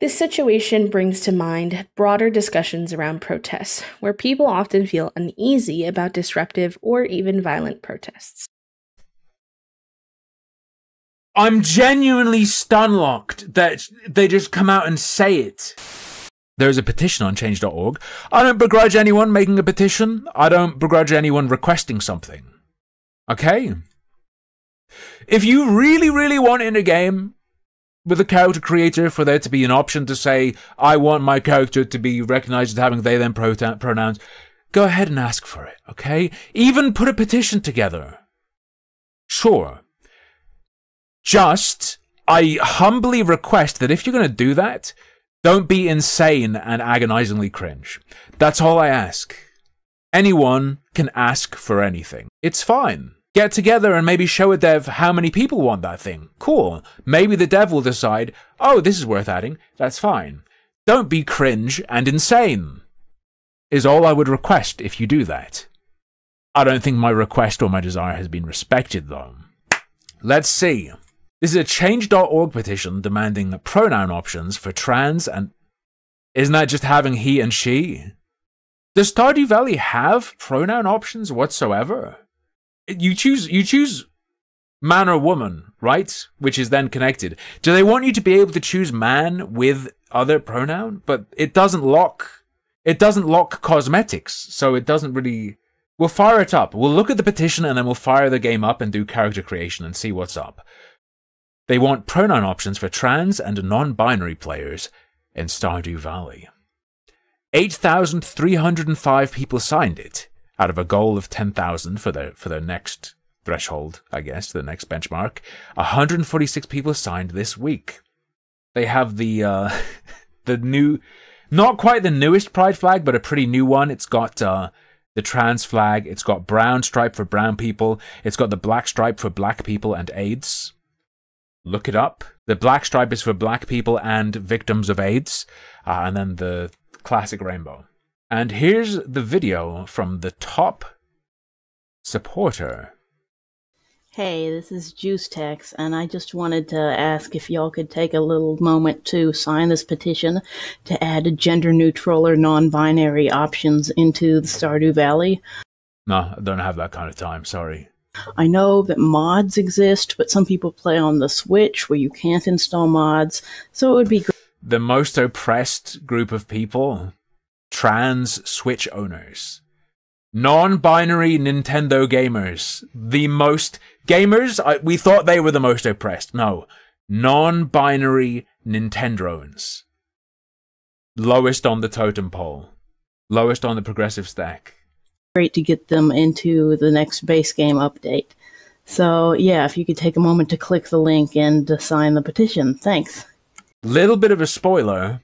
This situation brings to mind broader discussions around protests, where people often feel uneasy about disruptive or even violent protests. I'm genuinely stunlocked that they just come out and say it. There's a petition on change.org. I don't begrudge anyone making a petition. I don't begrudge anyone requesting something. Okay? If you really, really want in a game with a character creator for there to be an option to say, I want my character to be recognized as having they them pronouns, go ahead and ask for it, okay? Even put a petition together. Sure. Just, I humbly request that if you're going to do that, don't be insane and agonizingly cringe. That's all I ask. Anyone can ask for anything. It's fine. Get together and maybe show a dev how many people want that thing. Cool. Maybe the dev will decide, oh, this is worth adding. That's fine. Don't be cringe and insane. Is all I would request if you do that. I don't think my request or my desire has been respected, though. Let's see. This is a change.org petition demanding pronoun options for trans and. Isn't that just having he and she? Does Stardew Valley have pronoun options whatsoever? You choose you choose man or woman, right? Which is then connected. Do they want you to be able to choose man with other pronoun? But it doesn't lock it doesn't lock cosmetics, so it doesn't really We'll fire it up. We'll look at the petition and then we'll fire the game up and do character creation and see what's up. They want pronoun options for trans and non-binary players in Stardew Valley. 8,305 people signed it out of a goal of 10,000 for their for their next threshold, I guess, the next benchmark. 146 people signed this week. They have the uh, the new, not quite the newest pride flag, but a pretty new one. It's got uh, the trans flag. It's got brown stripe for brown people. It's got the black stripe for black people and AIDS. Look it up. The black stripe is for black people and victims of AIDS, uh, and then the classic rainbow. And here's the video from the top supporter. Hey, this is JuiceTex, and I just wanted to ask if y'all could take a little moment to sign this petition to add gender neutral or non binary options into the Stardew Valley. No, I don't have that kind of time, sorry. I know that mods exist, but some people play on the Switch where you can't install mods, so it would be great. The most oppressed group of people trans Switch owners, non binary Nintendo gamers, the most gamers, I, we thought they were the most oppressed. No, non binary Nintendoans. Lowest on the totem pole, lowest on the progressive stack. Great to get them into the next base game update. So, yeah, if you could take a moment to click the link and sign the petition. Thanks. Little bit of a spoiler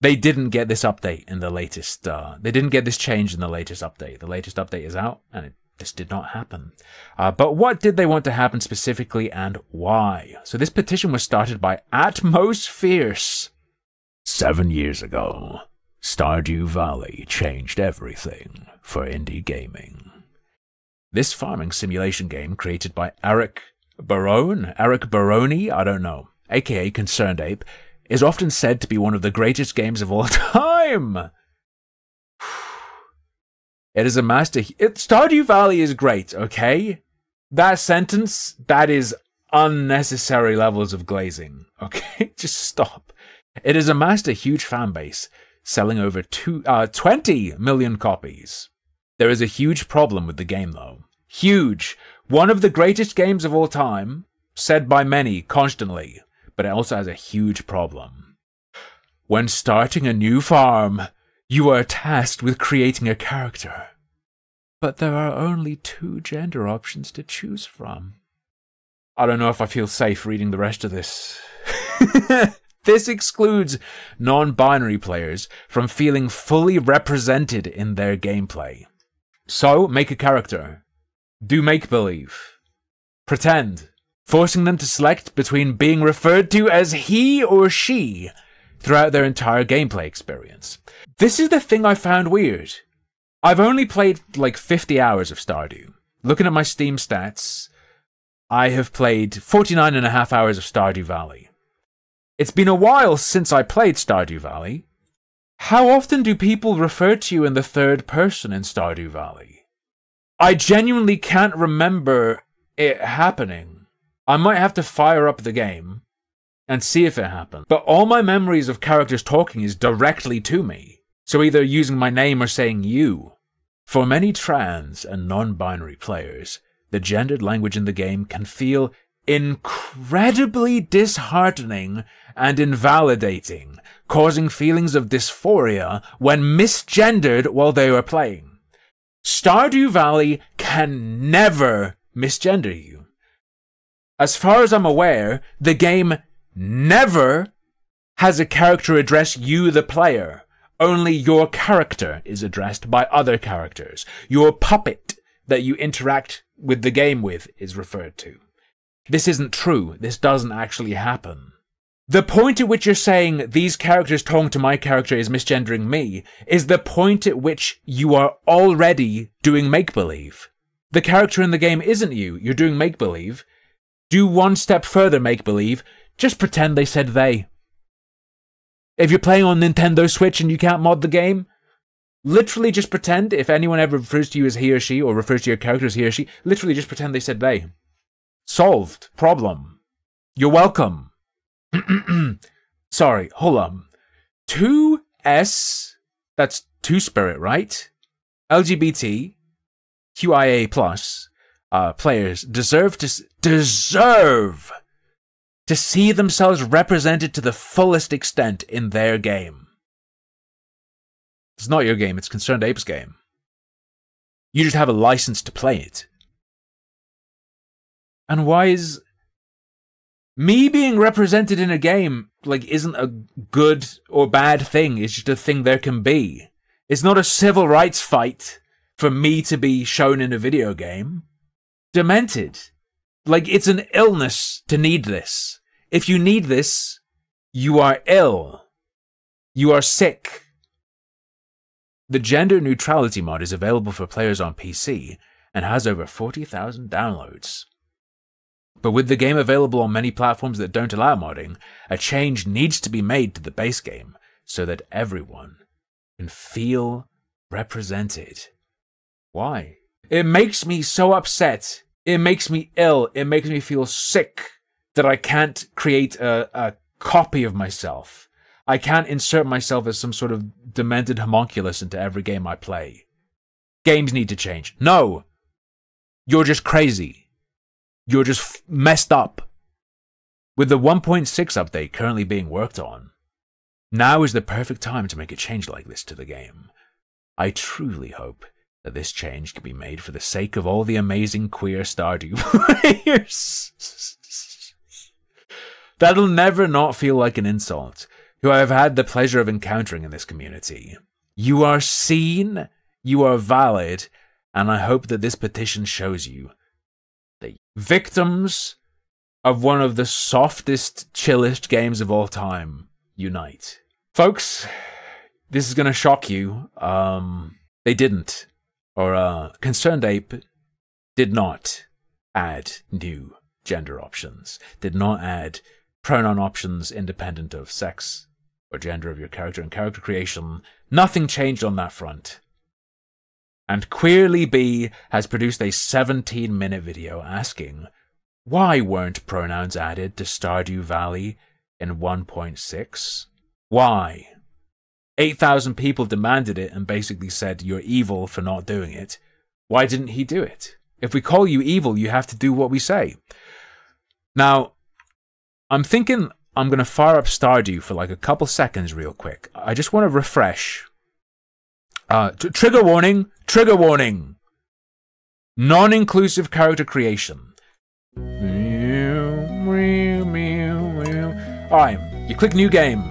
they didn't get this update in the latest. Uh, they didn't get this change in the latest update. The latest update is out, and it, this did not happen. Uh, but what did they want to happen specifically, and why? So this petition was started by Atmospheres. Seven years ago, Stardew Valley changed everything for indie gaming. This farming simulation game created by Eric Barone, Eric Baroni, I don't know, aka Concerned Ape, is often said to be one of the greatest games of all time. It is a master. It, Stardew Valley is great, okay? That sentence, that is unnecessary levels of glazing, okay? Just stop. It is amassed a huge fan base, selling over two, uh, 20 million copies. There is a huge problem with the game, though. Huge. One of the greatest games of all time, said by many constantly but it also has a huge problem. When starting a new farm, you are tasked with creating a character. But there are only two gender options to choose from. I don't know if I feel safe reading the rest of this. this excludes non binary players from feeling fully represented in their gameplay. So, make a character. Do make believe. Pretend forcing them to select between being referred to as he or she throughout their entire gameplay experience. This is the thing I found weird. I've only played like 50 hours of Stardew. Looking at my Steam stats, I have played 49 and a half hours of Stardew Valley. It's been a while since I played Stardew Valley. How often do people refer to you in the third person in Stardew Valley? I genuinely can't remember it happening. I might have to fire up the game and see if it happens. But all my memories of characters talking is directly to me. So either using my name or saying you. For many trans and non binary players, the gendered language in the game can feel incredibly disheartening and invalidating, causing feelings of dysphoria when misgendered while they were playing. Stardew Valley can never misgender you. As far as I'm aware, the game never has a character address you, the player. Only your character is addressed by other characters. Your puppet that you interact with the game with is referred to. This isn't true. This doesn't actually happen. The point at which you're saying these characters talking to my character is misgendering me is the point at which you are already doing make believe. The character in the game isn't you, you're doing make believe. Do one step further make believe, just pretend they said they. If you're playing on Nintendo Switch and you can't mod the game, literally just pretend if anyone ever refers to you as he or she or refers to your character as he or she, literally just pretend they said they. Solved. Problem. You're welcome. Sorry, hold on. 2S, that's Two Spirit, right? LGBT, QIA plus uh, players deserve to deserve to see themselves represented to the fullest extent in their game. It's not your game; it's Concerned Ape's game. You just have a license to play it. And why is me being represented in a game like isn't a good or bad thing. It's just a thing there can be. It's not a civil rights fight for me to be shown in a video game. Demented. Like it's an illness to need this. If you need this, you are ill. You are sick. The gender neutrality mod is available for players on PC and has over 40,000 downloads. But with the game available on many platforms that don't allow modding, a change needs to be made to the base game so that everyone can feel represented. Why? It makes me so upset. It makes me ill. It makes me feel sick that I can't create a, a copy of myself. I can't insert myself as some sort of demented homunculus into every game I play. Games need to change. No! You're just crazy. You're just messed up. With the 1.6 update currently being worked on, now is the perfect time to make a change like this to the game. I truly hope that this change can be made for the sake of all the amazing queer Stardew players. That'll never not feel like an insult, who I have had the pleasure of encountering in this community. You are seen, you are valid, and I hope that this petition shows you the victims of one of the softest, chillest games of all time unite. Folks, this is going to shock you. Um, they didn't. Or, uh, Concerned Ape did not add new gender options, did not add pronoun options independent of sex or gender of your character and character creation. Nothing changed on that front. And Queerly Bee has produced a 17 minute video asking, why weren't pronouns added to Stardew Valley in 1.6? Why? 8,000 people demanded it and basically said you're evil for not doing it. Why didn't he do it? If we call you evil, you have to do what we say. Now, I'm thinking I'm going to fire up Stardew for like a couple seconds real quick. I just want to refresh uh, trigger warning, trigger warning. Non inclusive character creation. Alright, you click new game.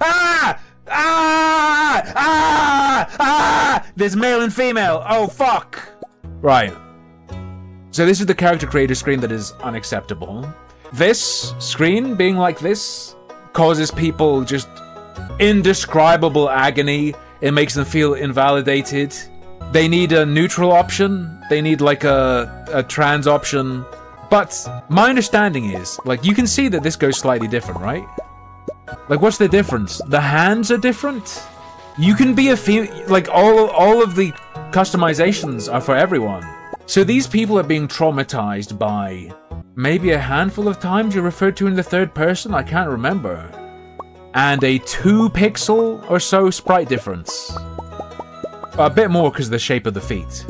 Ah! Ah! Ah! Ah! Ah! There's male and female. Oh, fuck. Right. So this is the character creator screen that is unacceptable. This screen being like this causes people just indescribable agony it makes them feel invalidated. They need a neutral option. They need like a, a trans option, But my understanding is, like, you can see that this goes slightly different, right? Like, what's the difference? The hands are different? You can be a female, like, all, all of the customizations are for everyone. So these people are being traumatized by maybe a handful of times you're referred to in the third person, I can't remember. And a 2 pixel or so sprite difference. A bit more because of the shape of the feet.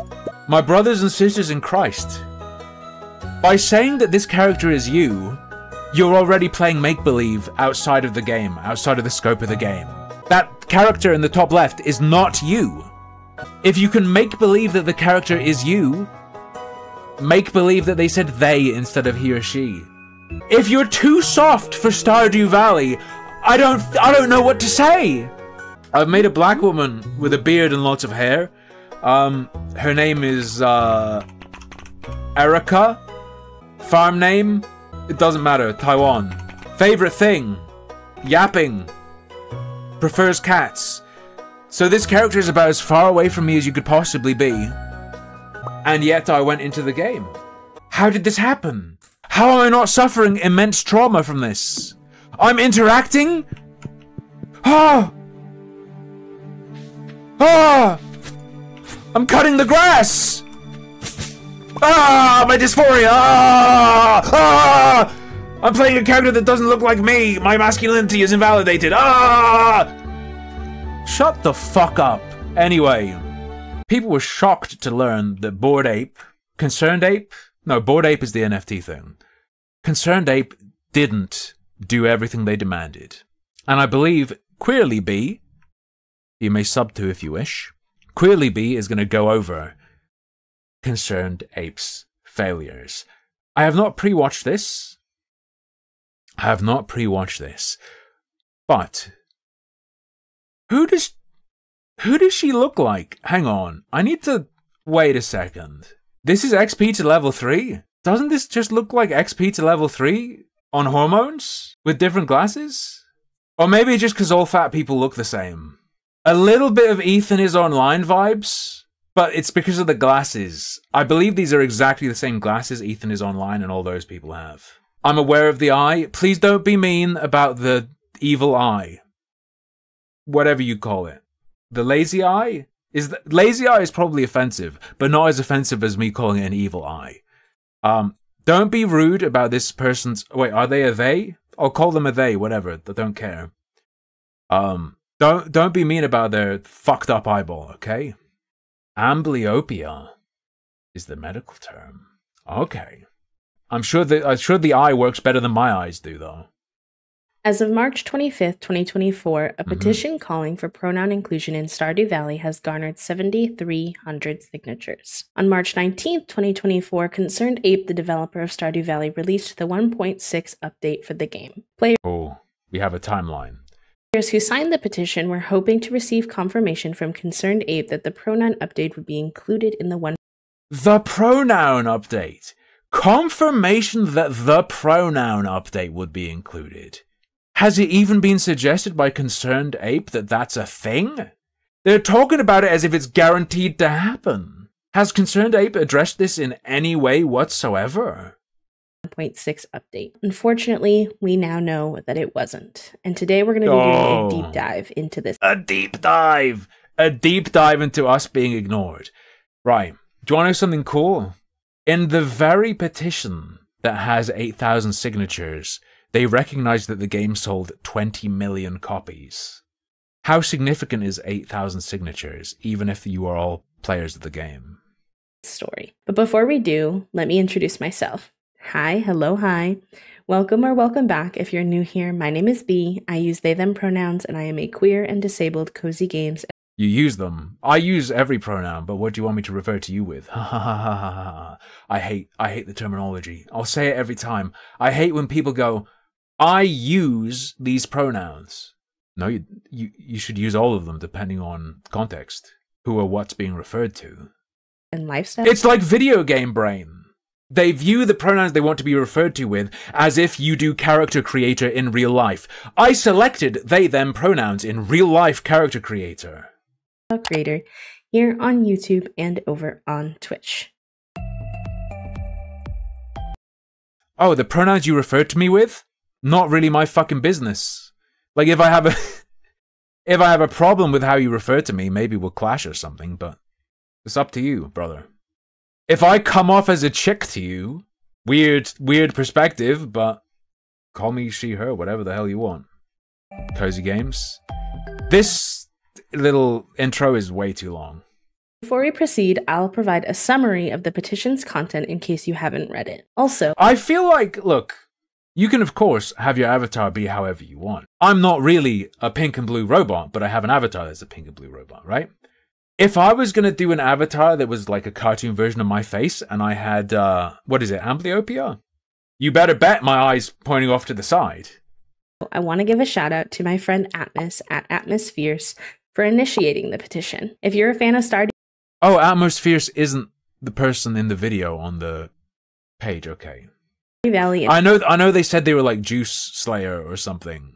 My brothers and sisters in Christ, by saying that this character is you, you're already playing make-believe outside of the game, outside of the scope of the game. That character in the top left is not you. If you can make believe that the character is you, make believe that they said they instead of he or she. If you're too soft for Stardew Valley, I don't I don't know what to say. I've made a black woman with a beard and lots of hair. Um, her name is uh, Erica. Farm name? It doesn't matter. Taiwan. Favorite thing? Yapping. Prefers cats. So this character is about as far away from me as you could possibly be. And yet I went into the game. How did this happen? How am I not suffering immense trauma from this? I'm interacting? Ah! Ah! I'm cutting the grass! Ah! My dysphoria! Ah! I'm playing a character that doesn't look like me! My masculinity is invalidated! Ah! Shut the fuck up. Anyway, people were shocked to learn that Bored Ape, Concerned Ape, no, Bored Ape is the NFT thing. Concerned Ape didn't do everything they demanded. And I believe Queerly Bee, you may sub to if you wish, Queerly Bee is going to go over Concerned Ape's failures. I have not pre watched this. I have not pre watched this. But who does who does she look like? Hang on. I need to wait a second. This is XP to level 3? Doesn't this just look like XP to level 3 on hormones with different glasses? Or maybe just because all fat people look the same. A little bit of Ethan is online vibes, but it's because of the glasses. I believe these are exactly the same glasses Ethan is online and all those people have. I'm aware of the eye. Please don't be mean about the evil eye. Whatever you call it. The lazy eye? Is the, lazy eye is probably offensive, but not as offensive as me calling it an evil eye. Um, don't be rude about this person's. Wait, are they a they? I'll call them a they. Whatever. I don't care. Um, don't don't be mean about their fucked up eyeball. Okay. Amblyopia is the medical term. Okay. I'm sure the I'm sure the eye works better than my eyes do, though. As of March 25, 2024, a mm-hmm. petition calling for pronoun inclusion in Stardew Valley has garnered 7,300 signatures. On March 19, 2024, Concerned Ape, the developer of Stardew Valley, released the 1.6 update for the game. Players Oh, we have a timeline. Players who signed the petition were hoping to receive confirmation from Concerned Ape that the pronoun update would be included in the one. The pronoun update. Confirmation that the pronoun update would be included. Has it even been suggested by Concerned Ape that that's a thing? They're talking about it as if it's guaranteed to happen. Has Concerned Ape addressed this in any way whatsoever? 1.6 update. Unfortunately, we now know that it wasn't. And today we're going to be doing Oh. a deep dive into this. A deep dive! A deep dive into us being ignored. Right. Do you want to know something cool? In the very petition that has 8,000 signatures, they recognize that the game sold 20 million copies. How significant is 8,000 signatures, even if you are all players of the game? story. But before we do, let me introduce myself. Hi, hello, hi. Welcome or welcome back if you're new here. My name is B. I use they them pronouns and I am a queer and disabled cozy games You use them. I use every pronoun, but what do you want me to refer to you with? Ha ha ha ha ha ha. I hate I hate the terminology. I'll say it every time. I hate when people go, I use these pronouns. No, you you, you should use all of them depending on context. Who or what's being referred to. and lifestyle. It's like video game brain. They view the pronouns they want to be referred to with as if you do character creator in real life. I selected they them pronouns in real life character creator. Creator here on YouTube and over on Twitch. oh, the pronouns you refer to me with, not really my fucking business. Like if I have a if I have a problem with how you refer to me, maybe we'll clash or something, but it's up to you, brother. If I come off as a chick to you, weird weird perspective, but call me she her, whatever the hell you want. Cozy games. This little intro is way too long. Before we proceed, I'll provide a summary of the petition's content in case you haven't read it. Also, I feel like, look, you can, of course, have your avatar be however you want. I'm not really a pink and blue robot, but I have an avatar that's a pink and blue robot, right? If I was going to do an avatar that was like a cartoon version of my face and I had, uh, what is it, amblyopia? You better bet my eyes pointing off to the side. I want to give a shout out to my friend Atmos at Atmospheres for initiating the petition. If you're a fan of Stardew Oh, Atmospheres isn't the person in the video on the page. Okay. Valley, I know. I know they said they were like Juice Slayer or something,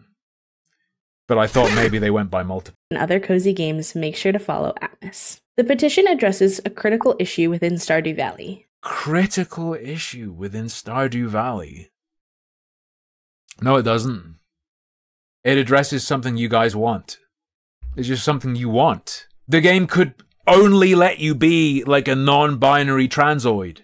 but I thought maybe they went by multiple. and other cozy games, make sure to follow Atmos. The petition addresses a critical issue within Stardew Valley. Critical issue within Stardew Valley. No, it doesn't. It addresses something you guys want. It's just something you want. The game could only let you be like a non-binary transoid.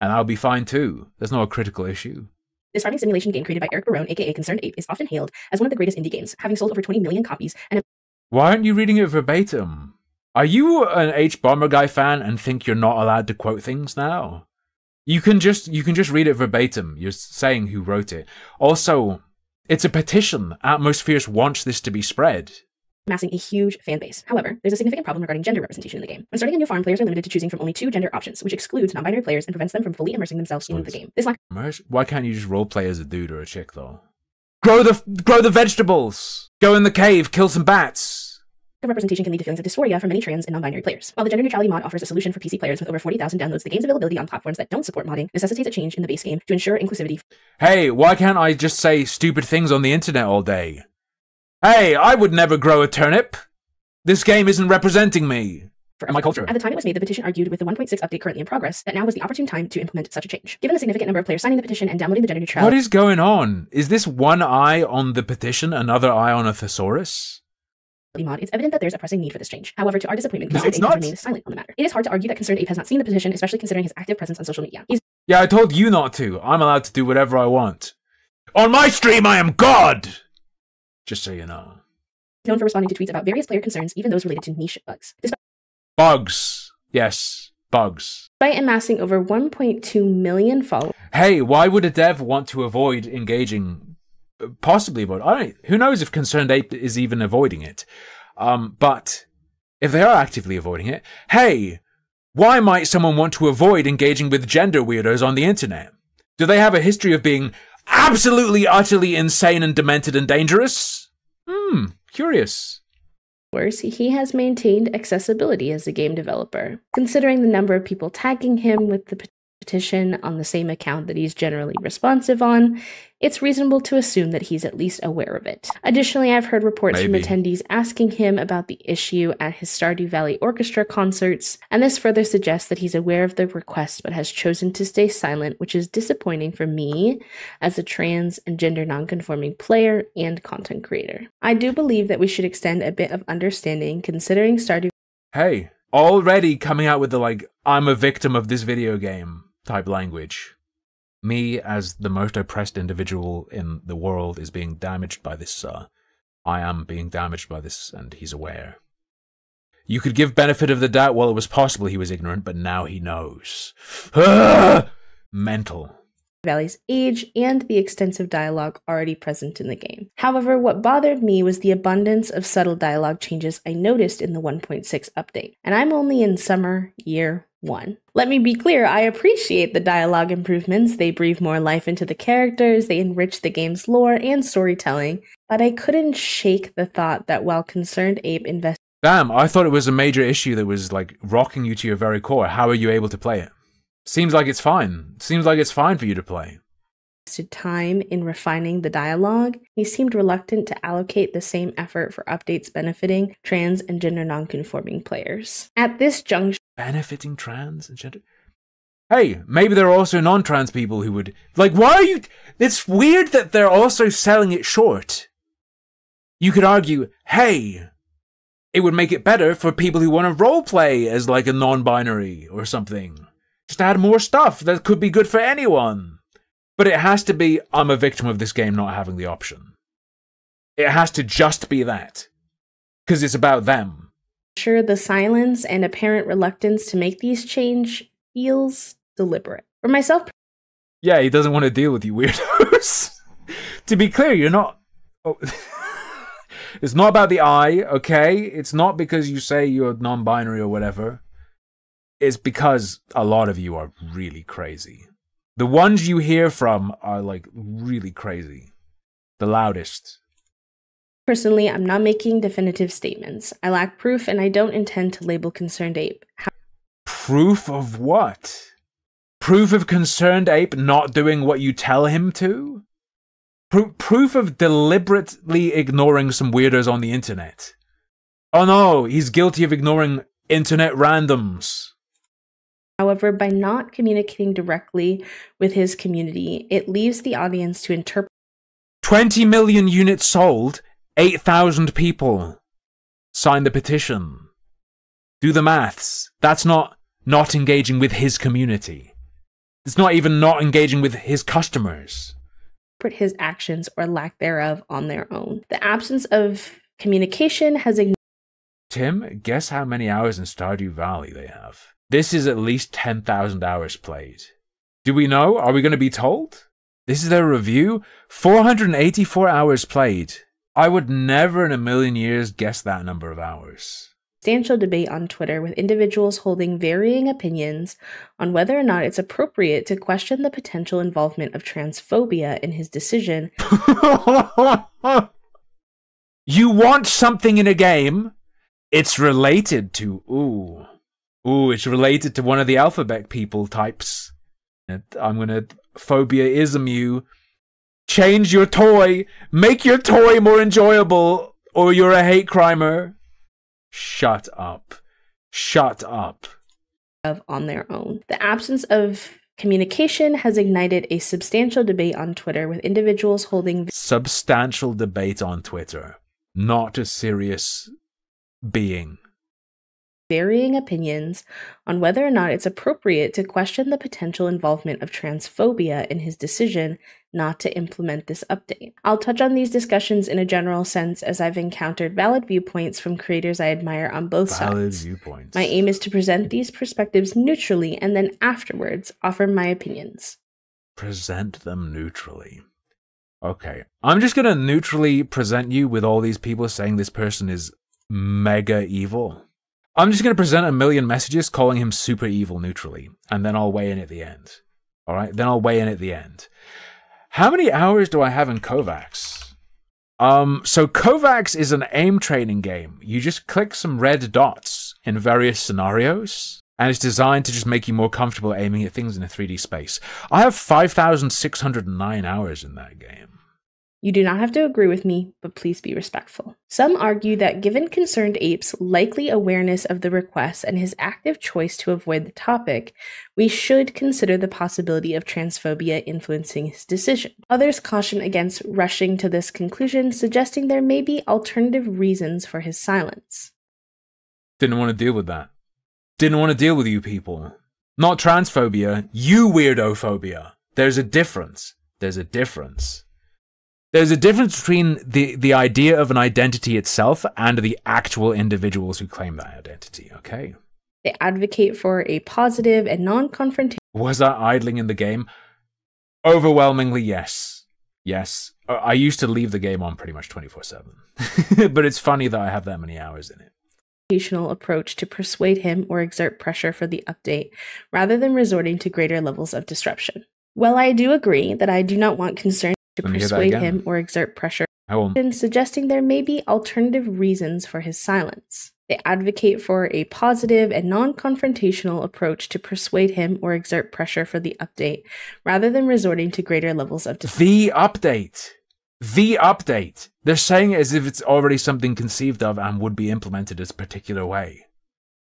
And I'll be fine too. That's not a critical issue. This farming simulation game created by Eric Barone, aka Concerned Ape, is often hailed as one of the greatest indie games, having sold over 20 million copies and Why aren't you reading it verbatim? Are you an Hbomberguy fan and think you're not allowed to quote things now? You can just you can just read it verbatim. You're saying who wrote it. Also, it's a petition. Atmospheres wants this to be spread. Amassing a huge fan base. However, there's a significant problem regarding gender representation in the game. When starting a new farm, players are limited to choosing from only two gender options, which excludes non-binary players and prevents them from fully immersing themselves in the game. This lack Why can't you just roleplay as a dude or a chick though? Grow the grow the vegetables. Go in the cave. Kill some bats. representation can lead to feelings of dysphoria for many trans and non-binary players. While the gender neutrality mod offers a solution for PC players with over 40,000 downloads, the game's availability on platforms that don't support modding necessitates a change in the base game to ensure inclusivity Hey, why can't I just say stupid things on the internet all day? Hey, I would never grow a turnip. This game isn't representing me. for my culture. At the time it was made, the petition argued with the 1.6 update currently in progress that now was the opportune time to implement such a change. Given the significant number of players signing the petition and downloading the gender What neutrality is going on? Is this one eye on the petition, another eye on a thesaurus? mod, it's evident that there's a pressing need for this change. However, to our disappointment, No, Concerned it's Ape has remained silent on the matter. It is hard to argue that Concerned Ape has not seen the petition, especially considering his active presence on social media. He's Yeah, I told you not to. I'm allowed to do whatever I want. On my stream, I am God! Just so you know. known for responding to tweets about various player concerns, even those related to niche bugs. Despite Bugs. Yes, bugs. amassing over 1.2 million followers, Hey, why would a dev want to avoid engaging? Possibly avoid. I don't. Who knows if Concerned Ape is even avoiding it? Um, but if they are actively avoiding it, hey, why might someone want to avoid engaging with gender weirdos on the internet? Do they have a history of being absolutely, utterly insane and demented and dangerous? Hmm, curious. Worse, he has maintained accessibility as a game developer. Considering the number of people tagging him with the petition on the same account that he's generally responsive on, it's reasonable to assume that he's at least aware of it. Additionally, I've heard reports Maybe. from attendees asking him about the issue at his Stardew Valley Orchestra concerts, and this further suggests that he's aware of the request but has chosen to stay silent, which is disappointing for me as a trans and gender nonconforming player and content creator. I do believe that we should extend a bit of understanding considering Stardew Hey, already coming out with the like, I'm a victim of this video game type language. Me, as the most oppressed individual in the world, is being damaged by this, sir. I am being damaged by this, and he's aware. You could give benefit of the doubt while it was possible he was ignorant, but now he knows. Mental. Valley's age and the extensive dialogue already present in the game. However, what bothered me was the abundance of subtle dialogue changes I noticed in the 1.6 update, and I'm only in summer year one. Let me be clear, I appreciate the dialogue improvements. They breathe more life into the characters, they enrich the game's lore and storytelling, but I couldn't shake the thought that while Concerned Ape invested Damn, I thought it was a major issue that was like rocking you to your very core. How are you able to play it? Seems like it's fine. Seems like it's fine for you to play. Time in refining the dialogue, he seemed reluctant to allocate the same effort for updates benefiting trans and gender nonconforming players. At this juncture, benefiting trans and gender. Hey, maybe there are also non trans people who would. Like, why are you. It's weird that they're also selling it short. You could argue, hey, it would make it better for people who want to roleplay as like a non binary or something. Just add more stuff that could be good for anyone. But it has to be, I'm a victim of this game not having the option. It has to just be that. Because it's about them. Sure, the silence and apparent reluctance to make these change feels deliberate. For myself, yeah, he doesn't want to deal with you weirdos. to be clear, you're not. Oh. it's not about the I, okay? It's not because you say you're non binary or whatever. It's because a lot of you are really crazy. The ones you hear from are like really crazy. The loudest. Personally, I'm not making definitive statements. I lack proof and I don't intend to label Concerned Ape. How- proof of what? Proof of Concerned Ape not doing what you tell him to? Pro- proof of deliberately ignoring some weirdos on the internet. Oh no, he's guilty of ignoring internet randoms. However, by not communicating directly with his community, it leaves the audience to interpret. 20 million units sold 8,000 people signed the petition. Do the maths. That's not not engaging with his community. It's not even not engaging with his customers. His actions or lack thereof on their own. The absence of communication has ignored. Tim, guess how many hours in Stardew Valley they have? This is at least 10,000 hours played. Do we know? Are we going to be told? This is their review? 484 hours played. I would never in a million years guess that number of hours. Substantial debate on Twitter with individuals holding varying opinions on whether or not it's appropriate to question the potential involvement of transphobia in his decision. you want something in a game, it's related to, ooh, ooh, it's related to one of the alphabet people types. I'm gonna phobia-ism you Change your toy. Make your toy more enjoyable, or you're a hate crimer. Shut up. Shut up. Of on their own. The absence of communication has ignited a substantial debate on Twitter with individuals holding substantial debate on Twitter. Not a serious being varying opinions on whether or not it's appropriate to question the potential involvement of transphobia in his decision not to implement this update. I'll touch on these discussions in a general sense as I've encountered valid viewpoints from creators I admire on both valid sides. Viewpoints. My aim is to present these perspectives neutrally and then afterwards offer my opinions. Present them neutrally. Okay. I'm just going to neutrally present you with all these people saying this person is mega evil. I'm just going to present a million messages calling him super evil neutrally, and then I'll weigh in at the end. All right, then I'll weigh in at the end. How many hours do I have in KovaaK's? Um, so KovaaK's is an aim training game. You just click some red dots in various scenarios, and it's designed to just make you more comfortable aiming at things in a 3D space. I have 5,609 hours in that game. You do not have to agree with me, but please be respectful. Some argue that given Concerned Ape's likely awareness of the request and his active choice to avoid the topic, we should consider the possibility of transphobia influencing his decision. Others caution against rushing to this conclusion, suggesting there may be alternative reasons for his silence. Didn't want to deal with that. Didn't want to deal with you people. Not transphobia, you weirdo phobia. There's a difference. There's a difference. There's a difference between the, the idea of an identity itself and the actual individuals who claim that identity, okay? They advocate for a positive and non confrontational. Was that idling in the game? Overwhelmingly, yes. Yes. Uh, I used to leave the game on pretty much 24 7. but it's funny that I have that many hours in it approach to persuade him or exert pressure for the update, rather than resorting to greater levels of disruption. Well, I do agree that I do not want concern to persuade him or exert pressure, suggesting there may be alternative reasons for his silence. They advocate for a positive and non confrontational approach to persuade him or exert pressure for the update, rather than resorting to greater levels of. The update! The update! They're saying it as if it's already something conceived of and would be implemented as a particular way.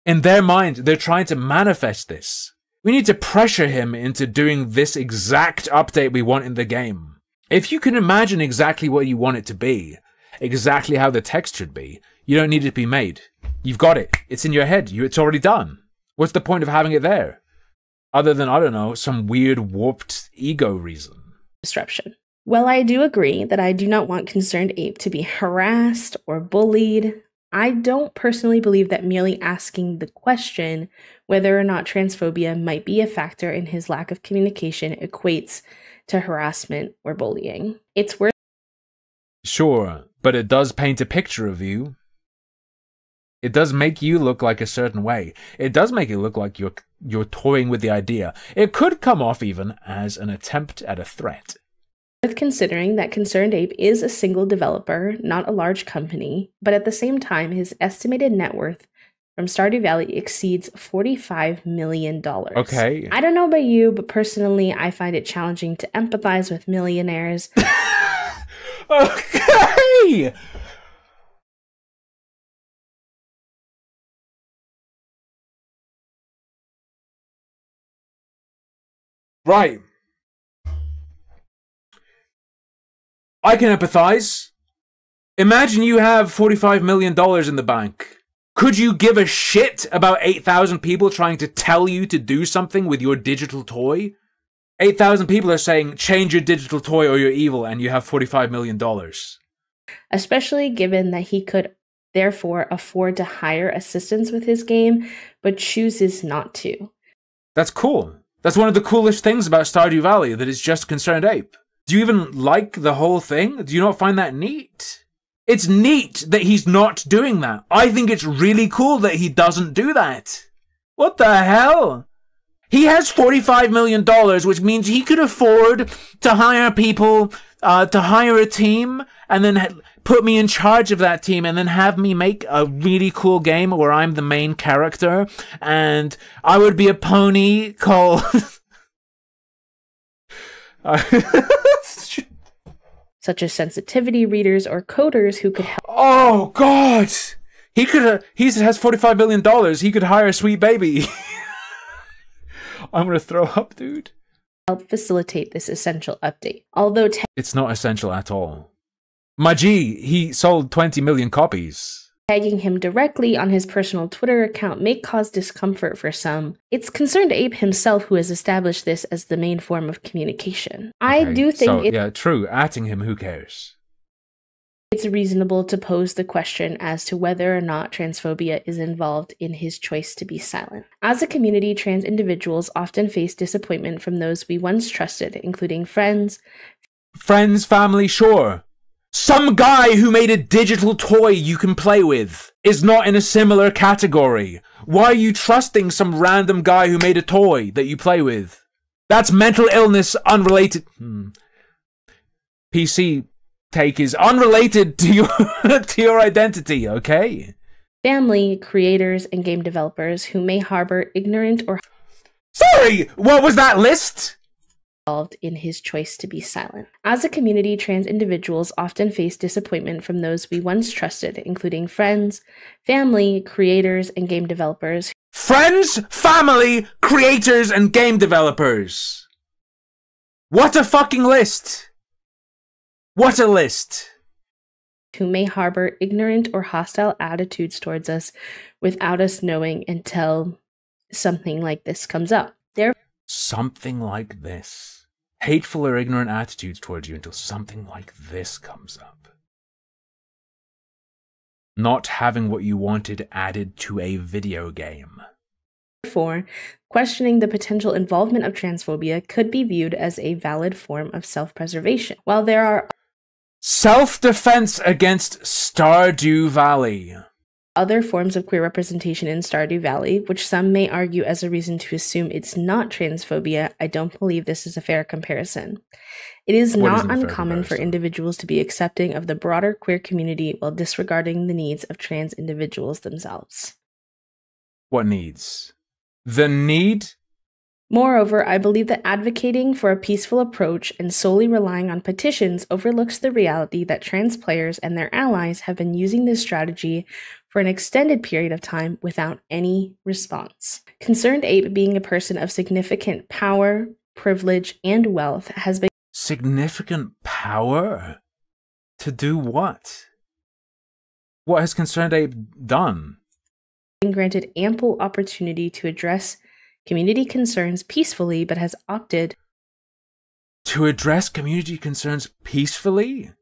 In their mind, they're trying to manifest this. We need to pressure him into doing this exact update we want in the game. If you can imagine exactly what you want it to be, exactly how the text should be, you don't need it to be made. You've got it. It's in your head. You, it's already done. What's the point of having it there? Other than, I don't know, some weird warped ego reason. Disruption. Well, I do agree that I do not want Concerned Ape to be harassed or bullied, I don't personally believe that merely asking the question whether or not transphobia might be a factor in his lack of communication equates to harassment or bullying. It's worth. Sure, but it does paint a picture of you. It does make you look like a certain way. It does make it look like you're you're toying with the idea. It could come off even as an attempt at a threat. Worth considering that Concerned Ape is a single developer, not a large company, but at the same time, his estimated net worth from Stardew Valley exceeds $45 million. Okay. I don't know about you, but personally, I find it challenging to empathize with millionaires. okay! Right. I can empathize. Imagine you have $45 million in the bank. Could you give a shit about 8,000 people trying to tell you to do something with your digital toy? 8,000 people are saying, change your digital toy or you're evil, and you have $45 million. Especially given that he could therefore afford to hire assistants with his game, but chooses not to. That's cool. That's one of the coolest things about Stardew Valley, that it's just Concerned Ape. Do you even like the whole thing? Do you not find that neat? It's neat that he's not doing that. I think it's really cool that he doesn't do that. What the hell? He has $45 million, which means he could afford to hire people, uh, to hire a team, and then put me in charge of that team, and then have me make a really cool game where I'm the main character, and I would be a pony called. such as sensitivity readers or coders who could help. Oh God! He could. Uh, he has forty-five million dollars. He could hire a sweet baby. I'm gonna throw up, dude. Help facilitate this essential update. Although it's not essential at all. My G, he sold twenty million copies. Tagging him directly on his personal Twitter account may cause discomfort for some. It's Concerned Ape himself who has established this as the main form of communication. Okay, I do think so, yeah, true. Atting him, who cares? It's reasonable to pose the question as to whether or not transphobia is involved in his choice to be silent. As a community, trans individuals often face disappointment from those we once trusted, including friends. Friends, family, sure. Some guy who made a digital toy you can play with is not in a similar category. Why are you trusting some random guy who made a toy that you play with? That's mental illness unrelated. Hmm. PC take is unrelated to your to your identity, okay? Family, creators, and game developers who may harbor ignorant or Sorry, what was that list? Involved in his choice to be silent. As a community, trans individuals often face disappointment from those we once trusted, including friends, family, creators, and game developers. Friends, family, creators, and game developers. What a fucking list! What a list! Who may harbor ignorant or hostile attitudes towards us without us knowing until something like this comes up. There something like this hateful or ignorant attitudes towards you until something like this comes up. Not having what you wanted added to a video game. Therefore, questioning the potential involvement of transphobia could be viewed as a valid form of self preservation. While there are self defense against Stardew Valley other forms of queer representation in Stardew Valley, which some may argue as a reason to assume it's not transphobia, I don't believe this is a fair comparison. It is what not uncommon for individuals to be accepting of the broader queer community while disregarding the needs of trans individuals themselves. What needs? The need Moreover, I believe that advocating for a peaceful approach and solely relying on petitions overlooks the reality that trans players and their allies have been using this strategy for an extended period of time without any response. Concerned Ape, being a person of significant power, privilege, and wealth, has been Significant power? To do what? What has Concerned Ape done? Been granted ample opportunity to address community concerns peacefully, but has opted To address community concerns peacefully?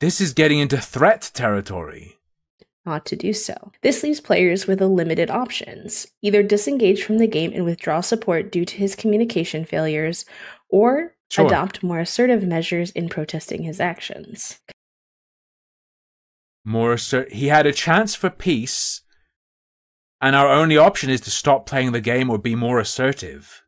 This is getting into threat territory. Not to do so. This leaves players with a limited options either disengage from the game and withdraw support due to his communication failures, or Sure. adopt more assertive measures in protesting his actions. More assert- he had a chance for peace, and our only option is to stop playing the game or be more assertive.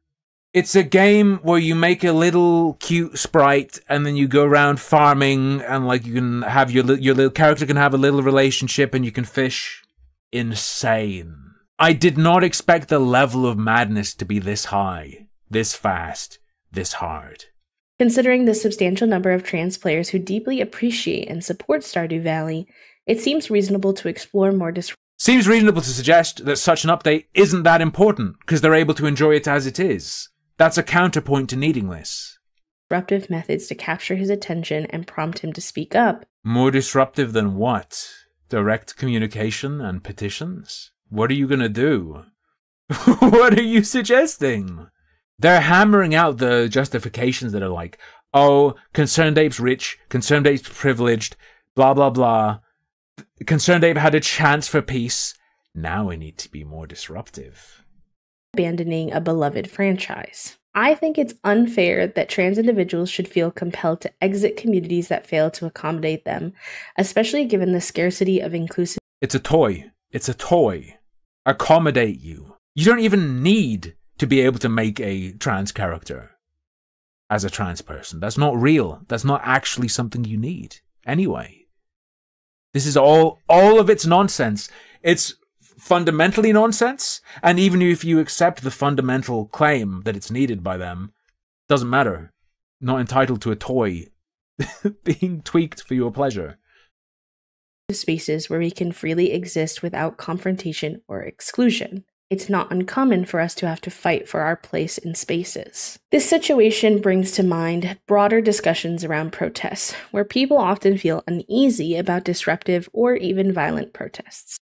It's a game where you make a little cute sprite and then you go around farming and like you can have your your little character can have a little relationship and you can fish. Insane. I did not expect the level of madness to be this high, this fast, this hard. Considering the substantial number of trans players who deeply appreciate and support Stardew Valley, it seems reasonable to explore more Seems reasonable to suggest that such an update isn't that important because they're able to enjoy it as it is. That's a counterpoint to needing this. disruptive methods to capture his attention and prompt him to speak up. More disruptive than what? Direct communication and petitions? What are you gonna do? what are you suggesting? They're hammering out the justifications that are like, oh, Concerned Ape's rich, Concerned Ape's privileged, blah blah blah. Concerned Ape had a chance for peace. Now we need to be more disruptive. Abandoning a beloved franchise. I think it's unfair that trans individuals should feel compelled to exit communities that fail to accommodate them, especially given the scarcity of inclusive It's a toy. It's a toy. Accommodate you. You don't even need to be able to make a trans character as a trans person. That's not real. That's not actually something you need. Anyway. This is all all of it's nonsense. It's fundamentally nonsense, and even if you accept the fundamental claim that it's needed by them, doesn't matter. Not entitled to a toy being tweaked for your pleasure. spaces where we can freely exist without confrontation or exclusion. It's not uncommon for us to have to fight for our place in spaces. This situation brings to mind broader discussions around protests, where people often feel uneasy about disruptive or even violent protests.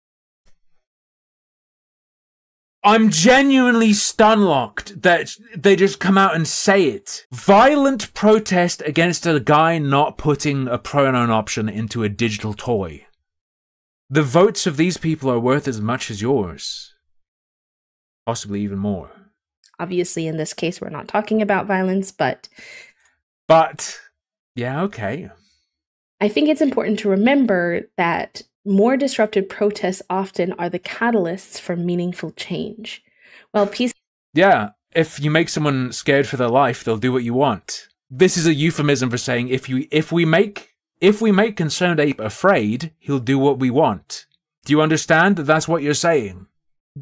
I'm genuinely stunlocked that they just come out and say it. Violent protest against a guy not putting a pronoun option into a digital toy. The votes of these people are worth as much as yours. Possibly even more. Obviously, in this case, we're not talking about violence, but But, yeah, okay. I think it's important to remember that more disruptive protests often are the catalysts for meaningful change. While peace Yeah, if you make someone scared for their life, they'll do what you want. This is a euphemism for saying if you if we make if we make concerned ape afraid, he'll do what we want. Do you understand that that's what you're saying?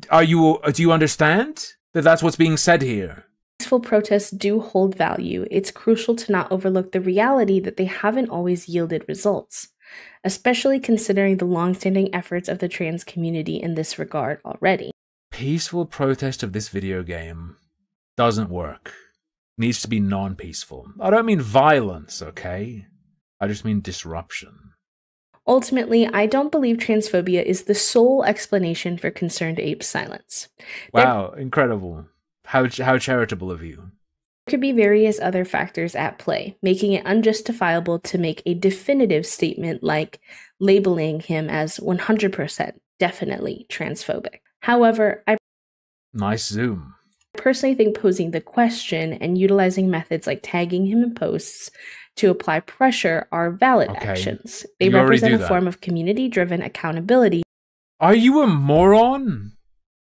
Are you do you understand that that's what's being said here? peaceful protests do hold value, it's crucial to not overlook the reality that they haven't always yielded results, especially considering the long-standing efforts of the trans community in this regard already. Peaceful protest of this video game doesn't work. Needs to be non-peaceful. I don't mean violence, okay? I just mean disruption. Ultimately, I don't believe transphobia is the sole explanation for concerned ape silence. Wow, incredible. How how charitable of you. There could be various other factors at play, making it unjustifiable to make a definitive statement like labeling him as 100% definitely transphobic. However, I Nice zoom. personally think posing the question and utilizing methods like tagging him in posts to apply pressure are valid Okay. actions. They You represent a that. form of community driven accountability Are you a moron?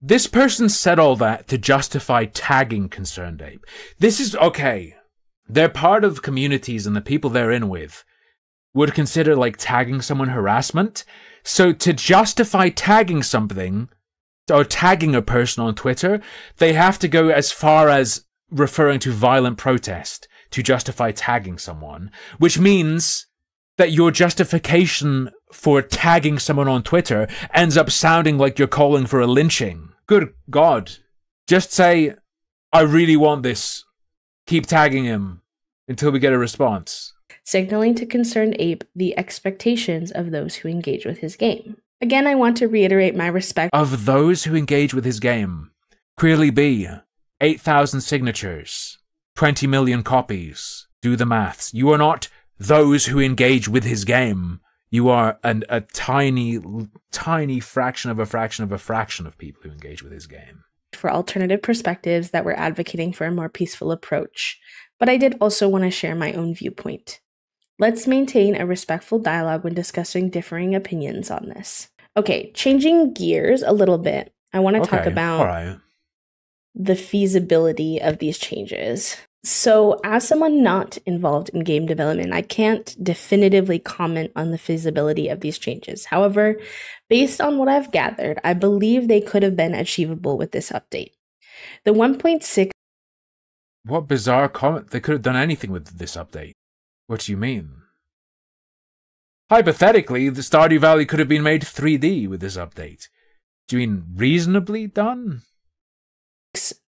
This person said all that to justify tagging Concerned Ape. This is okay. They're part of communities and the people they're in with would consider like tagging someone harassment. So to justify tagging something, or tagging a person on Twitter, they have to go as far as referring to violent protest to justify tagging someone, which means that your justification for tagging someone on Twitter ends up sounding like you're calling for a lynching. Good God. Just say, I really want this. Keep tagging him until we get a response. Signaling to Concerned Ape the expectations of those who engage with his game. Again, I want to reiterate my respect of those who engage with his game. Queerly Bee, 8,000 signatures, 20 million copies. Do the maths. You are not those who engage with his game. You are an, a tiny, tiny fraction of a fraction of a fraction of people who engage with his game. For alternative perspectives that were advocating for a more peaceful approach, but I did also want to share my own viewpoint. Let's maintain a respectful dialogue when discussing differing opinions on this. Okay, changing gears a little bit, I want to okay, talk about the feasibility of these changes. So, as someone not involved in game development, I can't definitively comment on the feasibility of these changes. However, based on what I've gathered, I believe they could have been achievable with this update. The 1.6 What bizarre comment? They could have done anything with this update. What do you mean? Hypothetically, the Stardew Valley could have been made 3D with this update. Do you mean reasonably done?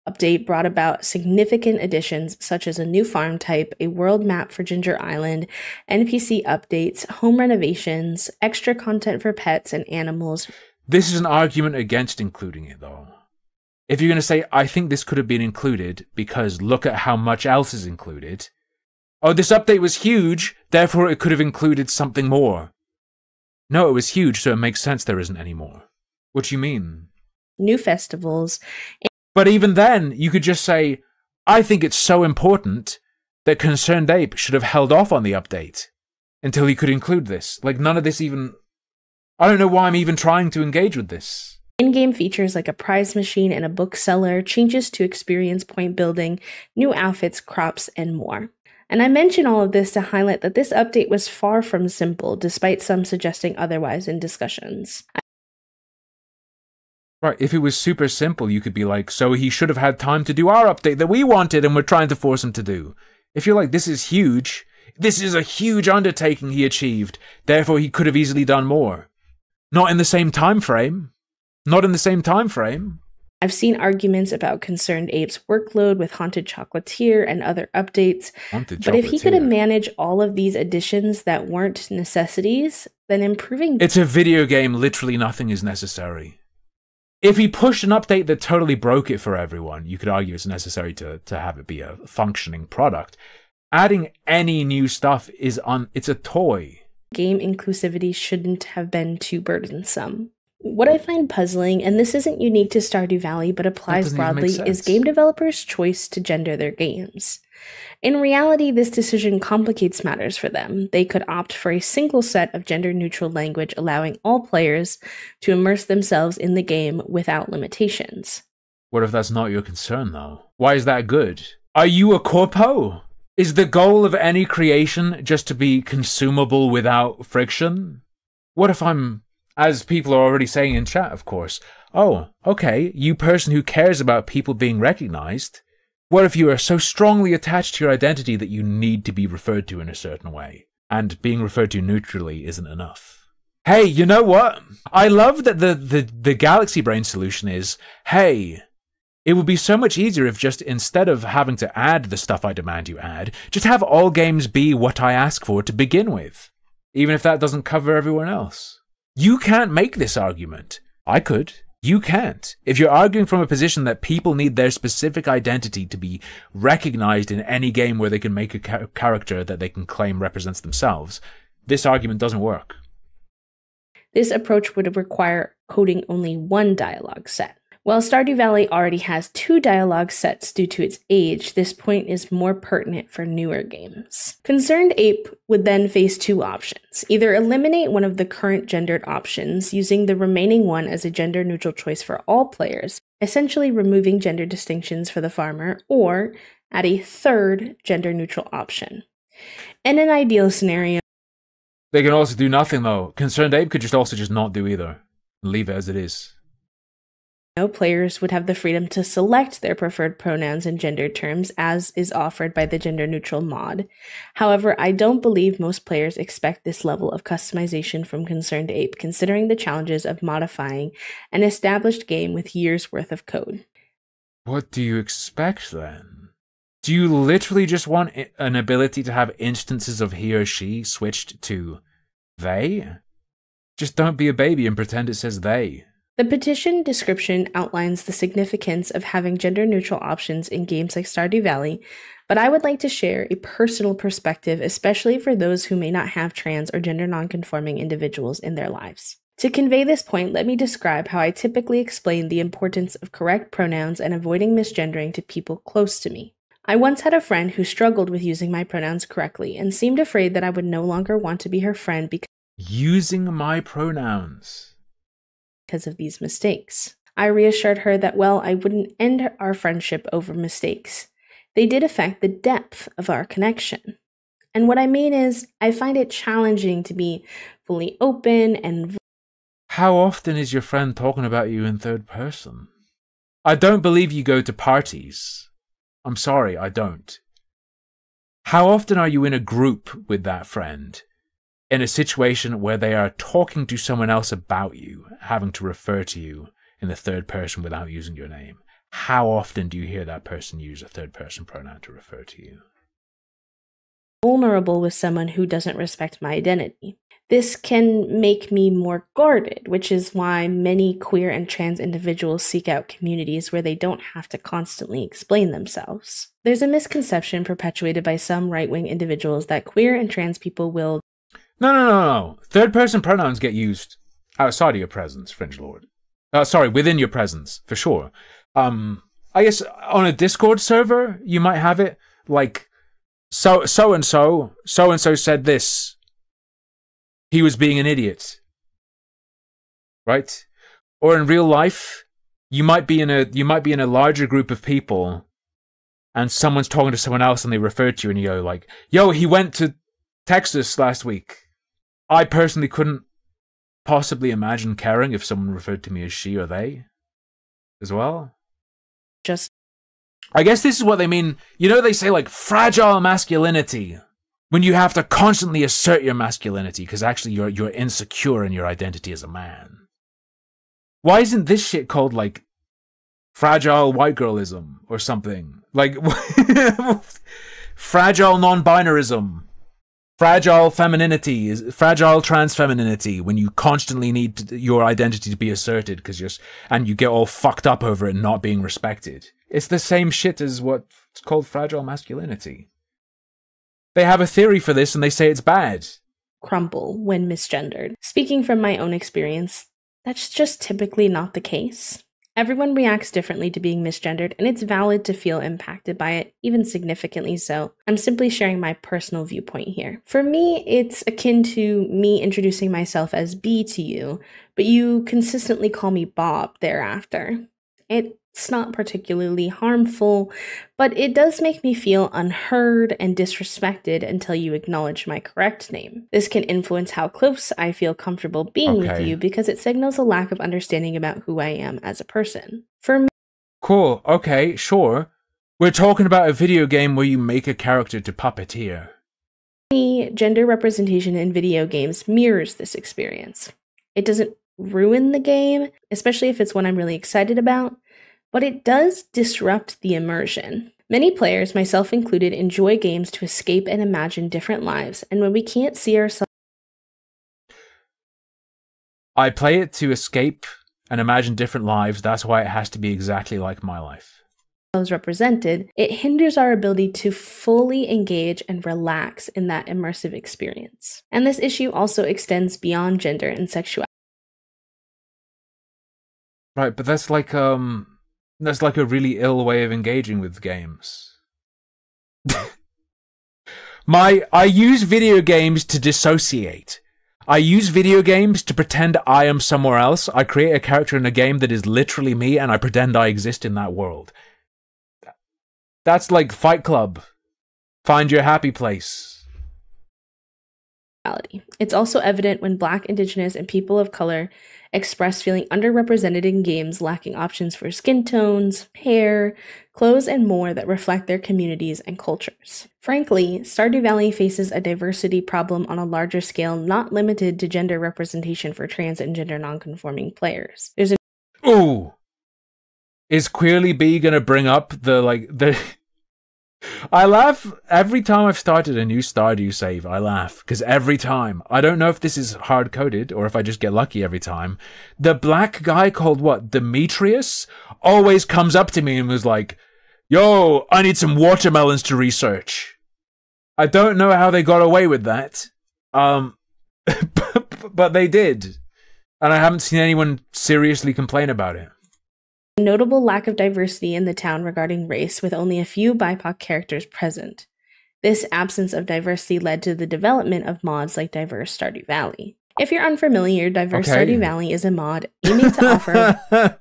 Update brought about significant additions such as a new farm type, a world map for Ginger Island, NPC updates, home renovations, extra content for pets and animals. This is an argument against including it, though. If you're going to say, I think this could have been included because look at how much else is included, Oh, this update was huge, therefore it could have included something more. No, it was huge, so it makes sense there isn't any more. What do you mean? New festivals. But even then, you could just say, I think it's so important that Concerned Ape should have held off on the update until he could include this. Like, none of this even. I don't know why I'm even trying to engage with this. In game features like a prize machine and a bookseller, changes to experience point building, new outfits, crops, and more. And I mention all of this to highlight that this update was far from simple, despite some suggesting otherwise in discussions. Right, if it was super simple, you could be like, so he should have had time to do our update that we wanted and we're trying to force him to do. If you're like, this is huge, this is a huge undertaking he achieved, therefore he could have easily done more. Not in the same time frame. Not in the same time frame. I've seen arguments about Concerned Ape's workload with Haunted Chocolatier and other updates. Haunted but if he could have managed all of these additions that weren't necessities, then improving. It's a video game, literally nothing is necessary. If he pushed an update that totally broke it for everyone, you could argue it's necessary to, to have it be a functioning product. Adding any new stuff is on it's a toy. Game inclusivity shouldn't have been too burdensome. What I find puzzling, and this isn't unique to Stardew Valley but applies broadly, is game developers' choice to gender their games. In reality, this decision complicates matters for them. They could opt for a single set of gender neutral language, allowing all players to immerse themselves in the game without limitations. What if that's not your concern, though? Why is that good? Are you a corpo? Is the goal of any creation just to be consumable without friction? What if I'm as people are already saying in chat, of course, oh, okay, you person who cares about people being recognized, what if you are so strongly attached to your identity that you need to be referred to in a certain way? And being referred to neutrally isn't enough. Hey, you know what? I love that the, the, the Galaxy Brain solution is hey, it would be so much easier if just instead of having to add the stuff I demand you add, just have all games be what I ask for to begin with, even if that doesn't cover everyone else. You can't make this argument. I could. You can't. If you're arguing from a position that people need their specific identity to be recognized in any game where they can make a ca- character that they can claim represents themselves, this argument doesn't work. This approach would require coding only one dialogue set. While Stardew Valley already has two dialogue sets due to its age, this point is more pertinent for newer games. Concerned Ape would then face two options either eliminate one of the current gendered options, using the remaining one as a gender neutral choice for all players, essentially removing gender distinctions for the farmer, or add a third gender neutral option. In an ideal scenario, they can also do nothing though. Concerned Ape could just also just not do either. Leave it as it is. Players would have the freedom to select their preferred pronouns and gender terms, as is offered by the gender neutral mod. However, I don't believe most players expect this level of customization from Concerned Ape, considering the challenges of modifying an established game with years worth of code. What do you expect then? Do you literally just want an ability to have instances of he or she switched to they? Just don't be a baby and pretend it says they. The petition description outlines the significance of having gender neutral options in games like Stardew Valley, but I would like to share a personal perspective, especially for those who may not have trans or gender nonconforming individuals in their lives. To convey this point, let me describe how I typically explain the importance of correct pronouns and avoiding misgendering to people close to me. I once had a friend who struggled with using my pronouns correctly and seemed afraid that I would no longer want to be her friend because using my pronouns because of these mistakes. I reassured her that, well, I wouldn't end our friendship over mistakes. They did affect the depth of our connection. And what I mean is, I find it challenging to be fully open and. How often is your friend talking about you in third person? I don't believe you go to parties. I'm sorry, I don't. How often are you in a group with that friend in a situation where they are talking to someone else about you, having to refer to you in the third person without using your name, how often do you hear that person use a third person pronoun to refer to you? Vulnerable with someone who doesn't respect my identity. This can make me more guarded, which is why many queer and trans individuals seek out communities where they don't have to constantly explain themselves. There's a misconception perpetuated by some right wing individuals that queer and trans people will no, no, no, no. Third person pronouns get used outside of your presence, Fringe Lord. Uh, sorry, within your presence, for sure. Um, I guess on a Discord server, you might have it like so so and so, so and so said this. He was being an idiot. Right? Or in real life, you might be in a you might be in a larger group of people and someone's talking to someone else and they refer to you and you go like, "Yo, he went to Texas last week." I personally couldn't possibly imagine caring if someone referred to me as she or they as well. Just. I guess this is what they mean. You know, they say like fragile masculinity when you have to constantly assert your masculinity because actually you're, you're insecure in your identity as a man. Why isn't this shit called like fragile white girlism or something? Like fragile non binarism fragile femininity is fragile trans femininity when you constantly need your identity to be asserted because you're and you get all fucked up over it not being respected. It's the same shit as what's called fragile masculinity. They have a theory for this and they say it's bad. Crumble when misgendered. Speaking from my own experience that's just typically not the case Everyone reacts differently to being misgendered, and it's valid to feel impacted by it, even significantly so. I'm simply sharing my personal viewpoint here. For me, it's akin to me introducing myself as B to you, but you consistently call me Bob thereafter. It it's not particularly harmful, but it does make me feel unheard and disrespected until you acknowledge my correct name. This can influence how close I feel comfortable being okay. with you because it signals a lack of understanding about who I am as a person. For me, Cool, okay, sure. We're talking about a video game where you make a character to puppeteer. Me, gender representation in video games mirrors this experience. It doesn't ruin the game, especially if it's one I'm really excited about, but it does disrupt the immersion. Many players, myself included, enjoy games to escape and imagine different lives, and when we can't see ourselves. I play it to escape and imagine different lives, that's why it has to be exactly like my life. Represented, it hinders our ability to fully engage and relax in that immersive experience. And this issue also extends beyond gender and sexuality. Right, but that's like um that's like a really ill way of engaging with games. My I use video games to dissociate. I use video games to pretend I am somewhere else. I create a character in a game that is literally me and I pretend I exist in that world. That's like Fight Club. Find your happy place. It's also evident when Black, Indigenous, and people of color express feeling underrepresented in games lacking options for skin tones, hair, clothes, and more that reflect their communities and cultures. Frankly, Stardew Valley faces a diversity problem on a larger scale not limited to gender representation for trans and gender nonconforming players. There's a Ooh. Is Queerly Bee gonna bring up the like the I laugh every time I've started a new Stardew save. I laugh because every time I don't know if this is hard coded or if I just get lucky every time. The black guy called what Demetrius always comes up to me and was like, "Yo, I need some watermelons to research." I don't know how they got away with that, um, but they did, and I haven't seen anyone seriously complain about it notable lack of diversity in the town regarding race, with only a few BIPOC characters present. This absence of diversity led to the development of mods like Diverse Stardew Valley. If you're unfamiliar, Diverse okay. Stardew Valley is a mod aiming to offer.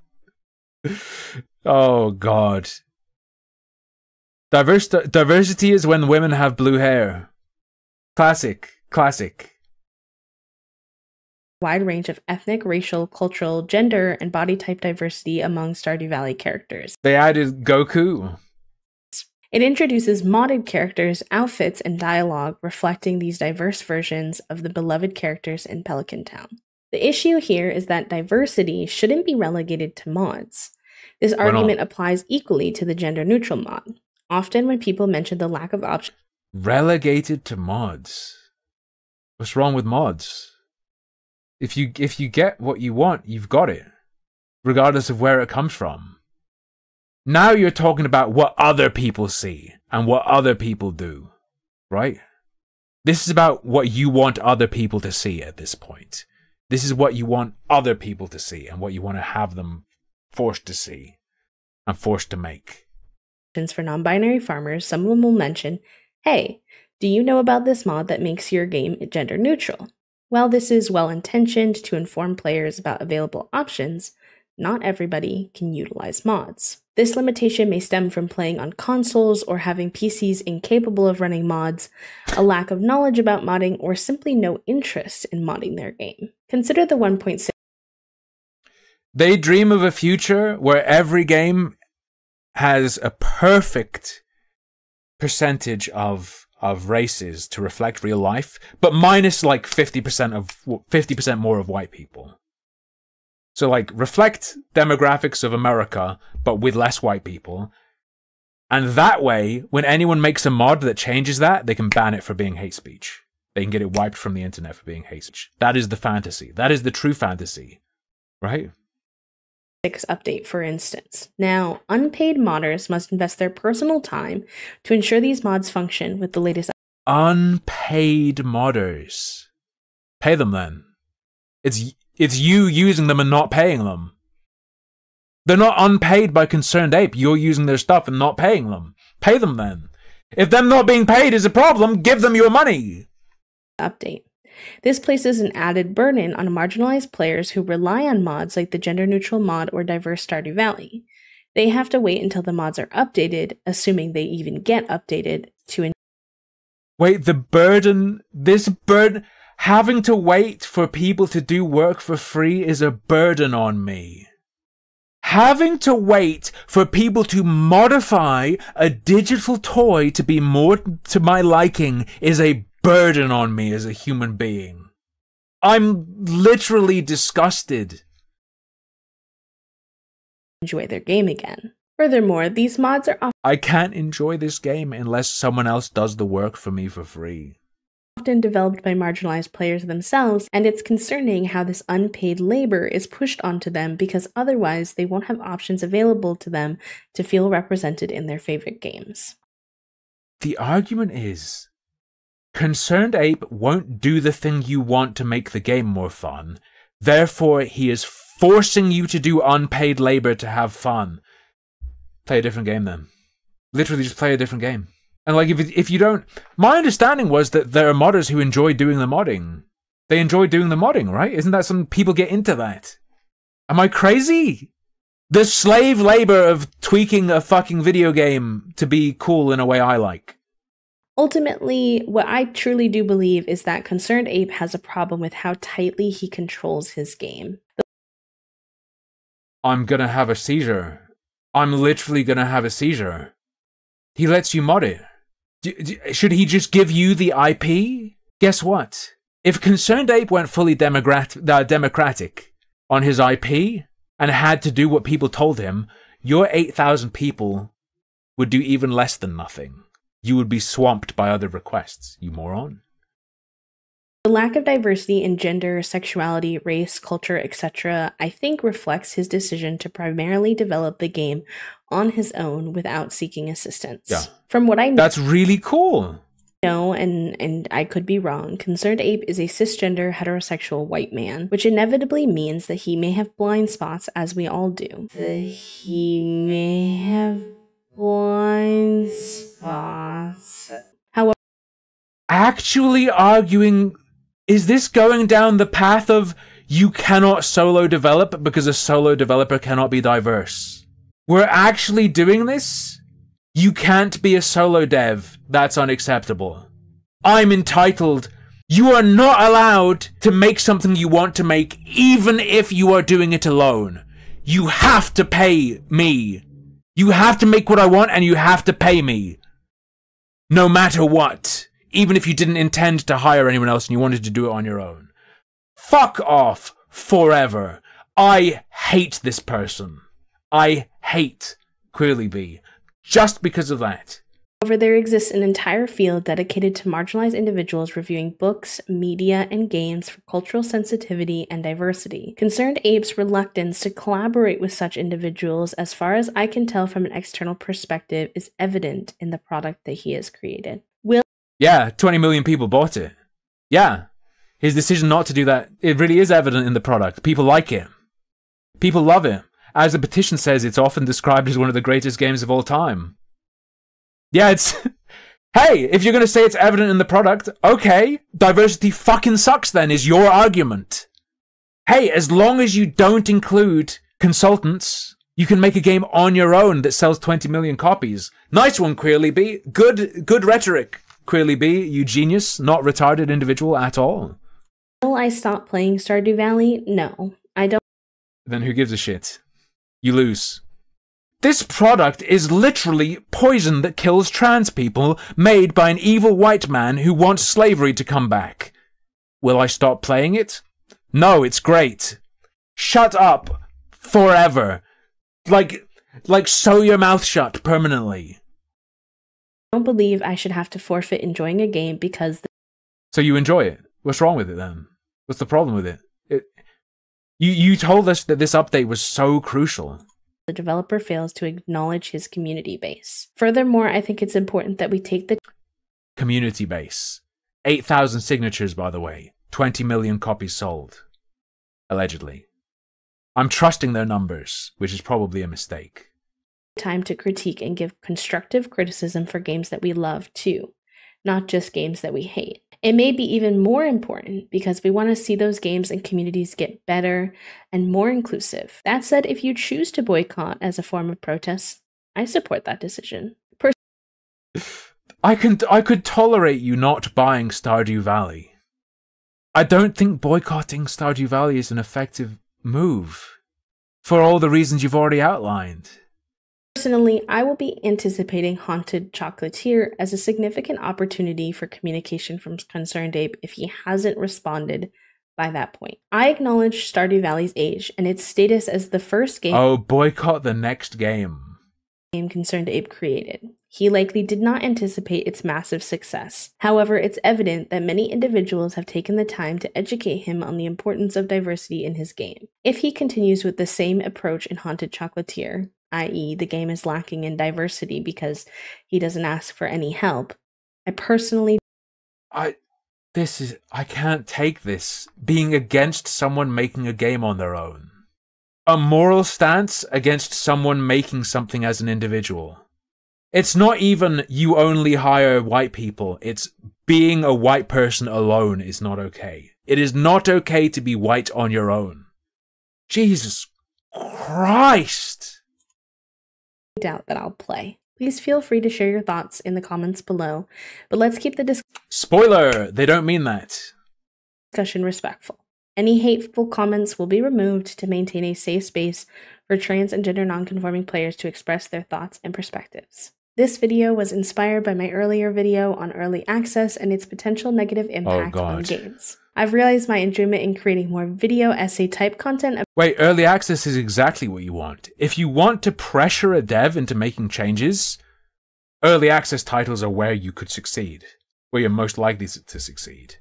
oh God! Diverse diversity is when women have blue hair. Classic, classic wide range of ethnic, racial, cultural, gender, and body type diversity among Stardew Valley characters. They added Goku. It introduces modded characters, outfits, and dialogue reflecting these diverse versions of the beloved characters in Pelican Town. The issue here is that diversity shouldn't be relegated to mods. This argument applies equally to the gender neutral mod. Often, when people mention the lack of options, relegated to mods. What's wrong with mods? If you if you get what you want, you've got it, regardless of where it comes from. Now you're talking about what other people see and what other people do, right? This is about what you want other people to see at this point. This is what you want other people to see and what you want to have them forced to see and forced to make. For non binary farmers, someone will mention, Hey, do you know about this mod that makes your game gender neutral? While this is well intentioned to inform players about available options, not everybody can utilize mods. This limitation may stem from playing on consoles or having PCs incapable of running mods, a lack of knowledge about modding, or simply no interest in modding their game. Consider the 1.6. They dream of a future where every game has a perfect percentage of of races to reflect real life, but minus like 50% of 50% more of white people. So like reflect demographics of America, but with less white people. And that way, when anyone makes a mod that changes that, they can ban it for being hate speech. They can get it wiped from the internet for being hate speech. That is the fantasy. That is the true fantasy. Right? Update, for instance. Now, unpaid modders must invest their personal time to ensure these mods function with the latest. Unpaid modders. Pay them then. It's it's you using them and not paying them. They're not unpaid by Concerned Ape. You're using their stuff and not paying them. Pay them then. If them not being paid is a problem, give them your money. Update. This places an added burden on marginalized players who rely on mods like the gender neutral mod or diverse Stardew Valley. They have to wait until the mods are updated, assuming they even get updated, to. Wait, the burden, this burden, having to wait for people to do work for free is a burden on me. Having to wait for people to modify a digital toy to be more to my liking is a burden on me as a human being. I'm literally disgusted. Enjoy their game again. Furthermore, these mods are often- I can't enjoy this game unless someone else does the work for me for free. Often developed by marginalized players themselves, and it's concerning how this unpaid labor is pushed onto them because otherwise they won't have options available to them to feel represented in their favorite games. The argument is Concerned Ape won't do the thing you want to make the game more fun. Therefore, he is forcing you to do unpaid labor to have fun. Play a different game then. Literally just play a different game. And like if if you don't my understanding was that there are modders who enjoy doing the modding. They enjoy doing the modding, right? Isn't that some people get into that? Am I crazy? The slave labor of tweaking a fucking video game to be cool in a way I like. Ultimately, what I truly do believe is that Concerned Ape has a problem with how tightly he controls his game. I'm gonna have a seizure. I'm literally gonna have a seizure. He lets you mod it. D- d- should he just give you the IP? Guess what? If Concerned Ape went fully democrat- uh, democratic on his IP and had to do what people told him, your 8,000 people would do even less than nothing. You would be swamped by other requests, you moron. The lack of diversity in gender, sexuality, race, culture, etc., I think reflects his decision to primarily develop the game on his own without seeking assistance. Yeah. From what I know, That's really cool. No, and, and I could be wrong, Concerned Ape is a cisgender heterosexual white man, which inevitably means that he may have blind spots, as we all do. That he may have blind spots. However, Actually arguing, is this going down the path of you cannot solo develop because a solo developer cannot be diverse? We're actually doing this? You can't be a solo dev. That's unacceptable. I'm entitled. You are not allowed to make something you want to make, even if you are doing it alone. You have to pay me. You have to make what I want and you have to pay me. No matter what. Even if you didn't intend to hire anyone else and you wanted to do it on your own. Fuck off forever. I hate this person. I hate Queerly Bee. Just because of that. There exists an entire field dedicated to marginalized individuals reviewing books, media, and games for cultural sensitivity and diversity. Concerned Ape's reluctance to collaborate with such individuals, as far as I can tell from an external perspective, is evident in the product that he has created. Will Yeah, 20 million people bought it. Yeah. His decision not to do that, it really is evident in the product. People like it. People love it. As the petition says, it's often described as one of the greatest games of all time. Yeah, it's. hey, if you're going to say it's evident in the product, okay, diversity fucking sucks then, is your argument. Hey, as long as you don't include consultants, you can make a game on your own that sells 20 million copies. Nice one, Queerly Bee. Good, good rhetoric, Queerly Bee. You genius, not retarded individual at all. Will I stop playing Stardew Valley? No, I don't. Then who gives a shit? You lose. This product is literally poison that kills trans people, made by an evil white man who wants slavery to come back. Will I stop playing it? No, it's great. Shut up. Forever. Like, like sew your mouth shut permanently. I don't believe I should have to forfeit enjoying a game because So you enjoy it. What's wrong with it then? What's the problem with it? It you you told us that this update was so crucial. The developer fails to acknowledge his community base. Furthermore, I think it's important that we take the Community base. 8,000 signatures, by the way. 20 million copies sold. Allegedly. I'm trusting their numbers, which is probably a mistake. time to critique and give constructive criticism for games that we love too, not just games that we hate. It may be even more important because we want to see those games and communities get better and more inclusive. That said, if you choose to boycott as a form of protest, I support that decision. I can I could tolerate you not buying Stardew Valley. I don't think boycotting Stardew Valley is an effective move for all the reasons you've already outlined. Personally, I will be anticipating Haunted Chocolatier as a significant opportunity for communication from Concerned Ape if he hasn't responded by that point. I acknowledge Stardew Valley's age and its status as the first game Oh, boycott the next game. game Concerned Ape created. He likely did not anticipate its massive success. However, it's evident that many individuals have taken the time to educate him on the importance of diversity in his game. If he continues with the same approach in Haunted Chocolatier, i.e., the game is lacking in diversity because he doesn't ask for any help, I personally I this is I can't take this being against someone making a game on their own. A moral stance against someone making something as an individual. It's not even you only hire white people. It's being a white person alone is not okay. It is not okay to be white on your own. Jesus Christ. Doubt that I'll play. Please feel free to share your thoughts in the comments below, but let's keep the dis- Spoiler! They don't mean that. discussion respectful. Any hateful comments will be removed to maintain a safe space for trans and gender nonconforming players to express their thoughts and perspectives. This video was inspired by my earlier video on early access and its potential negative oh, impact on games. I've realized my enjoyment in creating more video essay type content Wait, early access is exactly what you want. If you want to pressure a dev into making changes, early access titles are where you could succeed, where you're most likely to to succeed.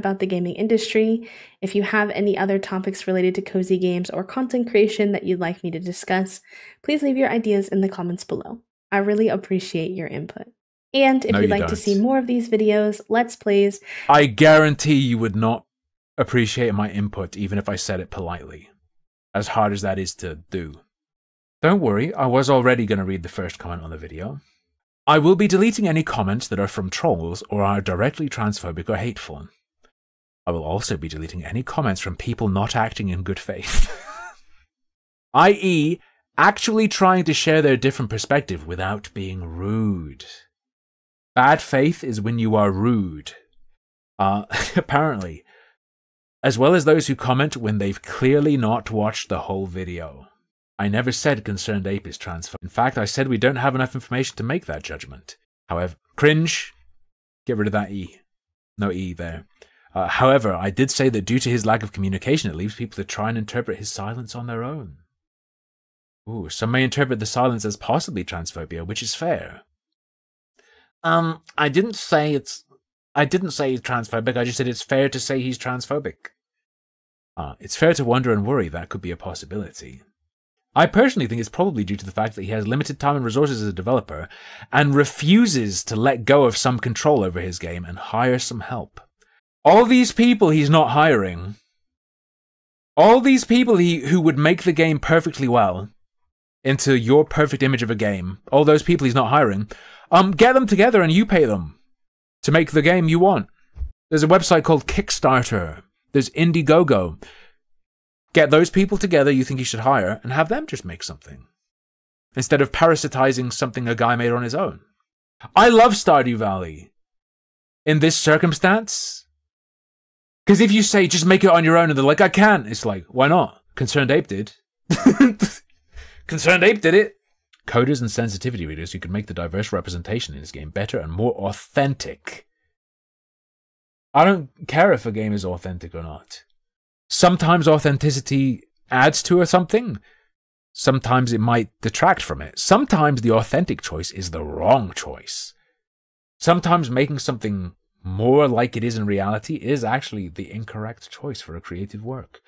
about the gaming industry. If you have any other topics related to cozy games or content creation that you'd like me to discuss, please leave your ideas in the comments below. I really appreciate your input. And if No, you'd you like to don't. see more of these videos, let's plays, I guarantee you would not appreciate my input even if I said it politely, as hard as that is to do. Don't worry, I was already going to read the first comment on the video. I will be deleting any comments that are from trolls or are directly transphobic or hateful. I will also be deleting any comments from people not acting in good faith. i.e., actually trying to share their different perspective without being rude. Bad faith is when you are rude. Uh, apparently, as well as those who comment when they've clearly not watched the whole video. I never said Concerned Ape is. In fact, I said we don't have enough information to make that judgment. However, cringe, get rid of that E. No E there. Uh, however, I did say that due to his lack of communication, it leaves people to try and interpret his silence on their own. Ooh, some may interpret the silence as possibly transphobia, which is fair. Um, I didn't say it's. I didn't say he's transphobic. I just said it's fair to say he's transphobic. Uh, it's fair to wonder and worry that could be a possibility. I personally think it's probably due to the fact that he has limited time and resources as a developer and refuses to let go of some control over his game and hire some help. All these people he's not hiring, all these people he, who would make the game perfectly well into your perfect image of a game, all those people he's not hiring, um, get them together and you pay them to make the game you want. There's a website called Kickstarter. There's Indiegogo. Get those people together you think you should hire and have them just make something. Instead of parasitizing something a guy made on his own. I love Stardew Valley. In this circumstance, because if you say just make it on your own and they're like, I can't, it's like, why not? Concerned Ape did. Concerned Ape did it. Coders and sensitivity readers who could make the diverse representation in this game better and more authentic. I don't care if a game is authentic or not. Sometimes authenticity adds to something. Sometimes it might detract from it. Sometimes the authentic choice is the wrong choice. Sometimes making something more like it is in reality is actually the incorrect choice for a creative work.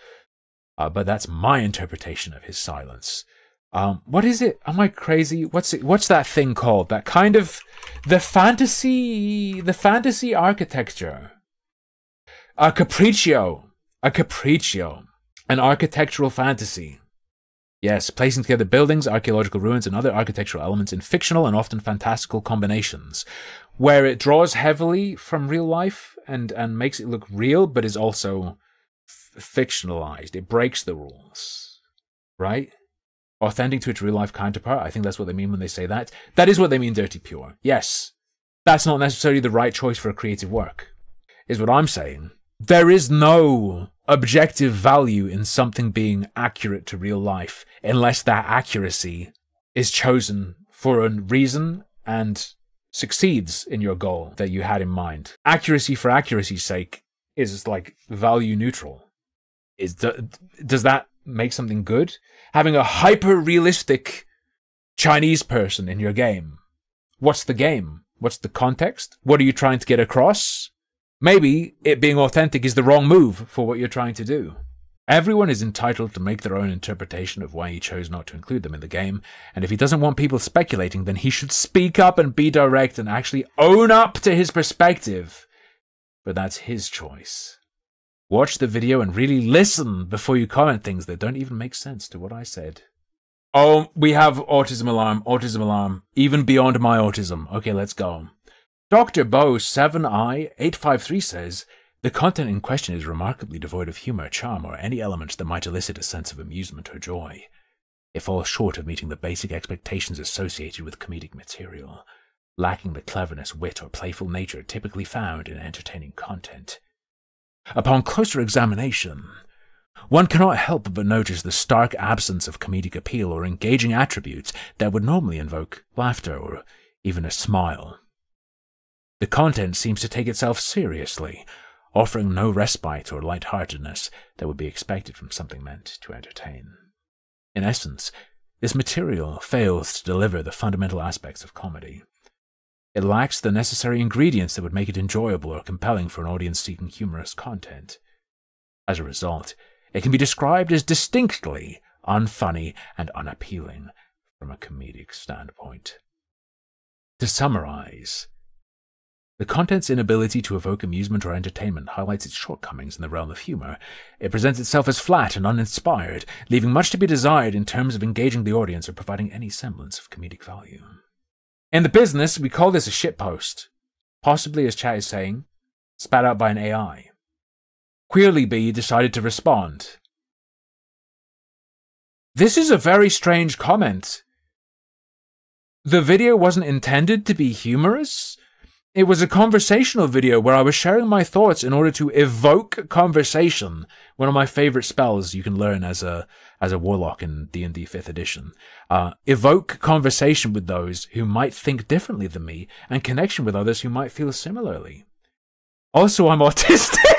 Uh, but that's my interpretation of his silence. Um, what is it? Am I crazy? What's it? What's that thing called? That kind of the fantasy, the fantasy architecture. A capriccio, a capriccio, an architectural fantasy. Yes, placing together buildings, archaeological ruins, and other architectural elements in fictional and often fantastical combinations, where it draws heavily from real life and and makes it look real, but is also f- fictionalized. It breaks the rules, right? Authentic to its real life counterpart. I think that's what they mean when they say that. That is what they mean, dirty pure. Yes. That's not necessarily the right choice for a creative work, is what I'm saying. There is no objective value in something being accurate to real life unless that accuracy is chosen for a reason and succeeds in your goal that you had in mind. Accuracy for accuracy's sake is like value neutral. Is does that make something good? Having a hyper realistic Chinese person in your game. What's the game? What's the context? What are you trying to get across? Maybe it being authentic is the wrong move for what you're trying to do. Everyone is entitled to make their own interpretation of why he chose not to include them in the game, and if he doesn't want people speculating, then he should speak up and be direct and actually own up to his perspective. But that's his choice. Watch the video and really listen before you comment things that don't even make sense to what I said. Oh, we have autism alarm, autism alarm, even beyond my autism. Okay, let's go. Dr. Bo 7i853 says, the content in question is remarkably devoid of humor, charm, or any elements that might elicit a sense of amusement or joy. it falls short of meeting the basic expectations associated with comedic material, lacking the cleverness, wit, or playful nature typically found in entertaining content. Upon closer examination, one cannot help but notice the stark absence of comedic appeal or engaging attributes that would normally invoke laughter or even a smile. The content seems to take itself seriously, offering no respite or light-heartedness that would be expected from something meant to entertain. In essence, this material fails to deliver the fundamental aspects of comedy. It lacks the necessary ingredients that would make it enjoyable or compelling for an audience seeking humorous content. As a result, it can be described as distinctly unfunny and unappealing from a comedic standpoint. To summarize, the content's inability to evoke amusement or entertainment highlights its shortcomings in the realm of humor. It presents itself as flat and uninspired, leaving much to be desired in terms of engaging the audience or providing any semblance of comedic value. In the business, we call this a shitpost, possibly, as chat is saying, spat out by an AI. Queerly Bee decided to respond. This is a very strange comment. The video wasn't intended to be humorous. It was a conversational video where I was sharing my thoughts in order to evoke conversation. One of my favorite spells you can learn as a as a warlock in D and D Fifth Edition. Uh, evoke conversation with those who might think differently than me, and connection with others who might feel similarly. Also, I'm autistic.